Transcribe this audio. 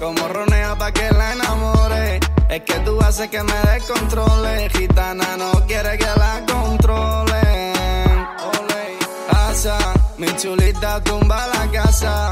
Como ronea pa' que la enamore. Es que tú haces que me descontrole. Gitana no quiere que la controlen. Asa, mi chulita tumba la casa.